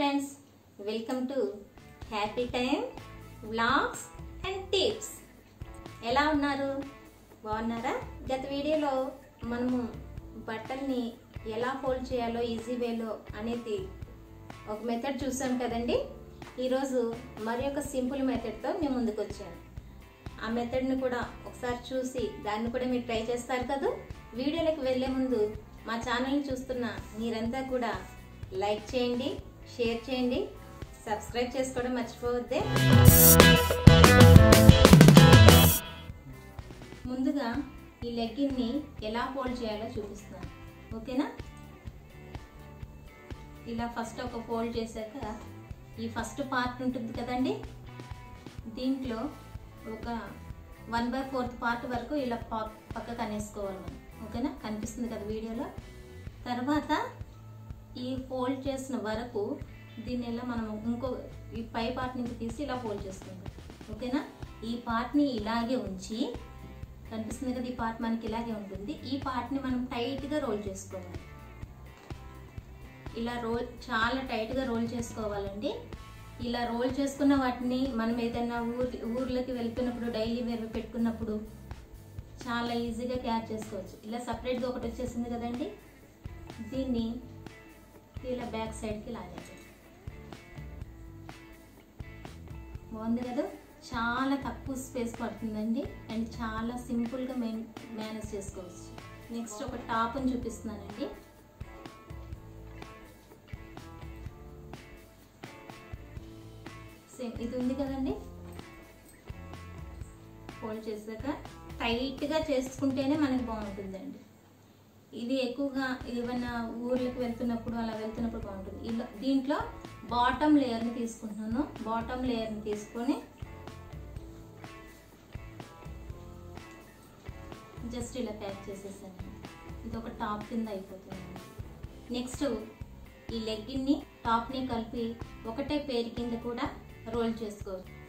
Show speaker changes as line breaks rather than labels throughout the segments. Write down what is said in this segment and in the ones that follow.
Friends welcome to happy time vlogs and tips ఎలా ఉన్నారు? బాగున్నారా? గత వీడియోలో మనము బట్టల్ని ఎలా ఫోల్డ్ చేయాలో ఈజీ వేలో అనేది ఒక మెథడ్ చూసాం కదండి. ఈరోజు మరి ఒక సింపుల్ మెథడ్తో మేము ముందుకు వచ్చాను. ఆ మెథడ్ని కూడా ఒకసారి చూసి దాన్ని కూడా మీరు ట్రై చేస్తారు కదా. వీడియోలకు వెళ్ళే ముందు మా ఛానల్ని చూస్తున్న మీరంతా కూడా లైక్ చేయండి. షేర్ చేయండి. సబ్స్క్రైబ్ చేసుకోవడం మర్చిపోవద్దే. ముందుగా ఈ లెగ్గిన్ని ఎలా ఫోల్డ్ చేయాలో చూపిస్తాను ఓకేనా? ఇలా ఫస్ట్ ఒక ఫోల్డ్ చేశాక ఈ ఫస్ట్ పార్ట్ ఉంటుంది కదండి? దీంట్లో ఒక వన్ బై ఫోర్త్ పార్ట్ వరకు ఇలా పక్క పక్కకు అనేసుకోవాలి మనం. ఓకేనా? కనిపిస్తుంది కదా వీడియోలో? తర్వాత ఈ ఫోల్డ్ చేసిన వరకు దీన్ని ఇలా మనం ఇంకో ఈ పై పార్ట్ నుంచి తీసి ఇలా ఫోల్డ్ చేసుకుంటాం ఓకేనా? ఈ పార్ట్ని ఇలాగే ఉంచి కనిపిస్తుంది కదా ఈ పార్ట్ మనకి ఇలాగే ఉంటుంది. ఈ పార్ట్ని మనం టైట్గా రోల్ చేసుకోవాలి. ఇలా రోల్ చాలా టైట్గా రోల్ చేసుకోవాలండి. ఇలా రోల్ చేసుకున్న వాటిని మనం ఏదైనా ఊర్ ఊర్లోకి వెళ్తున్నప్పుడు డైలీ వేర్ పెట్టుకున్నప్పుడు చాలా ఈజీగా క్యాచ్ చేసుకోవచ్చు. ఇలా సపరేట్గా ఒకటి వచ్చేసింది కదండి? దీన్ని ఇలా బ్యాక్ సైడ్కి లాగేది బాగుంది కదా? చాలా తక్కువ స్పేస్ పడుతుందండి. అండ్ చాలా సింపుల్గా మెయిన్ మేనేజ్ చేసుకోవచ్చు. నెక్స్ట్ ఒక టాప్ని చూపిస్తున్నానండి. సేమ్ ఇది ఉంది కదండి? ఫోల్డ్ చేసాక టైట్గా చేసుకుంటేనే మనకి బాగుంటుందండి. ఇది ఎక్కువగా ఏమైనా ఊర్లకు వెళ్తున్నప్పుడు అలా వెళ్తున్నప్పుడు బాగుంటుంది. ఇలా దీంట్లో బాటమ్ లేయర్ని తీసుకుంటున్నాను. బాటమ్ లేయర్ని తీసుకొని జస్ట్ ఇలా ప్యాక్ చేసేసాను. ఇది ఒక టాప్ కింద అయిపోతుంది. నెక్స్ట్ ఈ లెగ్గిన్ని టాప్ని కలిపి ఒకటే పేరు కింద కూడా రోల్ చేసుకోవచ్చు.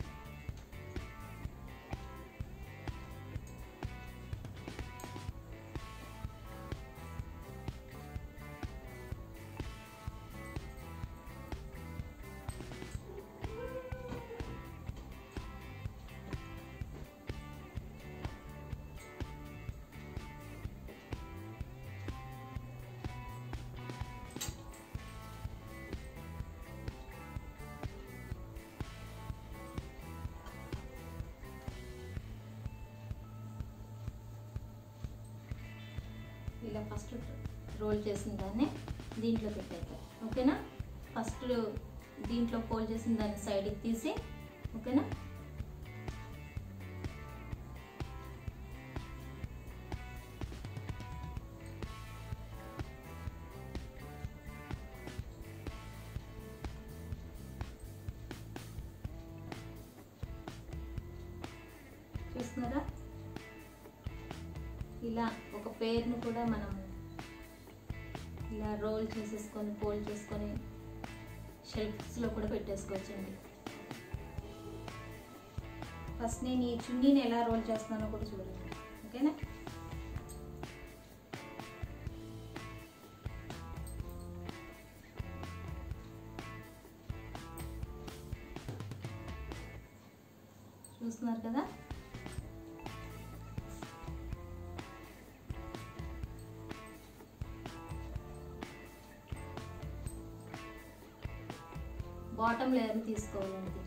ఇలా ఫస్ట్ రోల్ చేసిన దాన్ని దీంట్లో పెట్టేద్దాం. ఓకేనా? ఫస్ట్ దీంట్లో ఫోల్డ్ చేసిన దాన్ని సైడ్కి తీసి ఓకేనా? చూస్తున్నారా? ఇలా ఒక పేరును కూడా మనం ఇలా రోల్ చేసేసుకొని పోల్ చేసుకొని షెల్ఫ్స్లో కూడా పెట్టేసుకోవచ్చండి. ఫస్ట్ నేను ఈ చున్నీని ఎలా రోల్ చేస్తున్నానో కూడా చూడండి. ఓకేనా? చూస్తున్నారు కదా? బాటమ్ లేయర్ తీసుకోవాలండి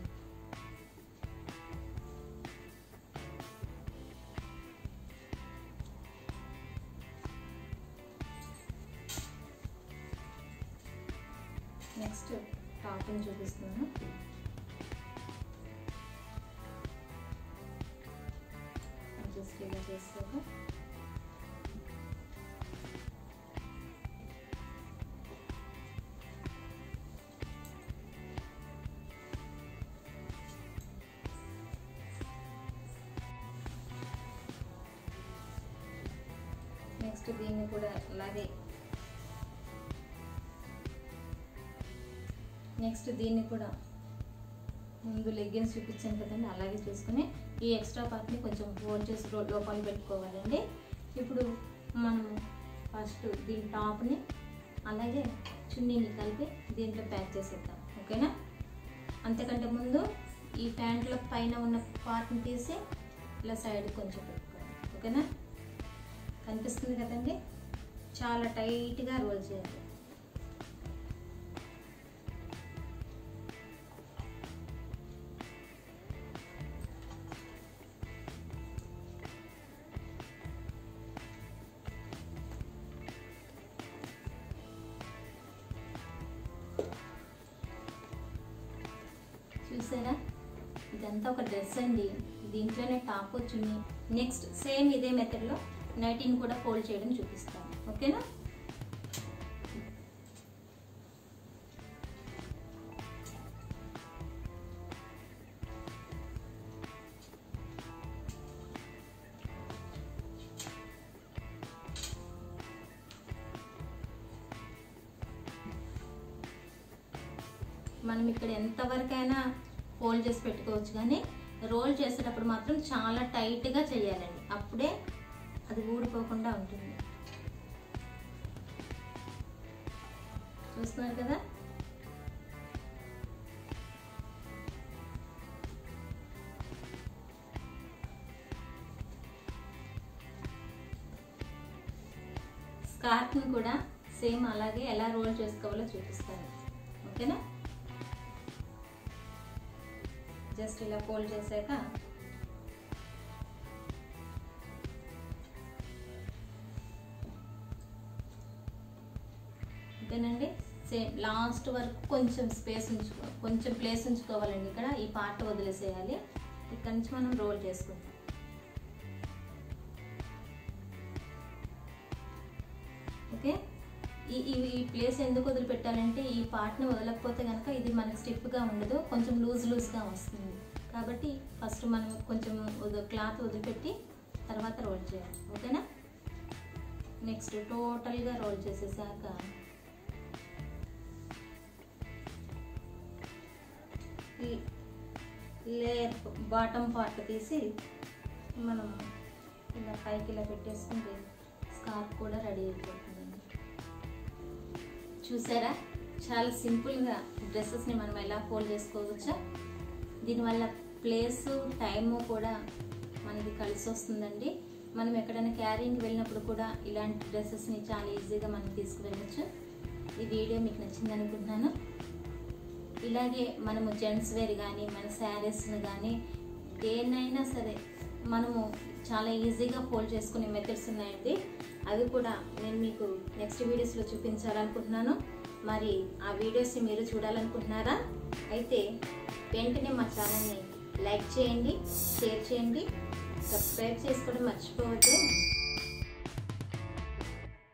నెక్స్ట్ టాప్ని చూపిస్తున్నాను జస్ట్ ఇలా చేసాక నెక్స్ట్ దీన్ని కూడా అలాగే. నెక్స్ట్ దీన్ని కూడా ముందు లెగ్గిన్స్ చూపించాను కదండి అలాగే చూసుకుని ఈ ఎక్స్ట్రా పార్ట్ని కొంచెం ఫోల్డ్ చేసి రో- లోపల పెట్టుకోవాలండి. ఇప్పుడు మనం ఫస్ట్ దీని టాప్ని అలాగే చున్నీని కలిపి దీంట్లో ప్యాక్ చేసేద్దాం ఓకేనా? అంతకంటే ముందు ఈ ప్యాంట్లో పైన ఉన్న పార్ట్ని తీసి ఇలా సైడ్ కొంచెం పెట్టుకోవాలి ఓకేనా? కనిపిస్తుంది కదండి. చాలా టైట్గా రోల్ చేయాలి చూసారా? ఇదంతా ఒక డ్రెస్ అండి. దీంట్లోనే టాప్ వచ్చింది నెక్స్ట్ సేమ్ ఇదే మెథడ్లో నైటీని కూడా ఫోల్డ్ చేయడం చూపిస్తాను. ఓకేనా? మనం ఇక్కడ ఎంతవరకైనా ఫోల్డ్ చేసి పెట్టుకోవచ్చు కానీ రోల్ చేసేటప్పుడు మాత్రం చాలా టైట్గా చేయాలండి. అప్పుడే అది ఊడిపోకుండా ఉంటుంది. చూస్తున్నారు కదా? స్కార్ఫ్ని కూడా సేమ్ అలాగే ఎలా రోల్ చేసుకోవాలో చూపిస్తాను. ఓకేనా? జస్ట్ ఇలా ఫోల్డ్ చేశాక ఓకేనండి సేమ్ లాస్ట్ వరకు కొంచెం స్పేస్ ఉంచుకో కొంచెం ప్లేస్ ఉంచుకోవాలండి ఇక్కడ. ఈ పార్ట్ వదిలేసేయాలి. ఇక్కడ నుంచి మనం రోల్ చేసుకుంటాం ఓకే? ఈ ఈ ఈ ప్లేస్ ఎందుకు వదిలిపెట్టాలంటే ఈ పార్ట్ని వదలకపోతే కనుక ఇది మనకి స్టిఫ్గా ఉండదు. కొంచెం లూజ్ లూజ్గా వస్తుంది. కాబట్టి ఫస్ట్ మనం కొంచెం క్లాత్ వదిలిపెట్టి తర్వాత రోల్ చేయాలి. ఓకేనా? నెక్స్ట్ టోటల్గా రోల్ చేసేసాక లేయర్ బాటమ్ పార్ట్ తీసి మనం ఇలా పైకి ఇలా పెట్టేసుకుంటే స్కార్ఫ్ కూడా రెడీ అయిపోతుందండి. చూసారా? చాలా సింపుల్గా డ్రెస్సెస్ని మనం ఎలా ఫోల్డ్ చేసుకోవచ్చో. దీనివల్ల ప్లేసు టైము కూడా మనకి కలిసి వస్తుందండి. మనం ఎక్కడైనా క్యారింగ్ వెళ్ళినప్పుడు కూడా ఇలాంటి డ్రెస్సెస్ని చాలా ఈజీగా మనం తీసుకువెళ్ళచ్చు. ఈ వీడియో మీకు నచ్చింది అనుకుంటున్నాను. ఇలాగే మనము జెంట్స్ వేర్ కానీ మన శారీస్ని కానీ దేన్నైనా సరే మనము చాలా ఈజీగా ఫోల్డ్ చేసుకునే మెథడ్స్ ఉన్నాయండి. అవి కూడా నేను మీకు నెక్స్ట్ వీడియోస్లో చూపించాలనుకుంటున్నాను. మరి ఆ వీడియోస్ని మీరు చూడాలనుకుంటున్నారా? అయితే వెంటనే మా ఛానల్ని లైక్ చేయండి షేర్ చేయండి సబ్స్క్రైబ్ చేసుకోవడం మర్చిపోవద్దు.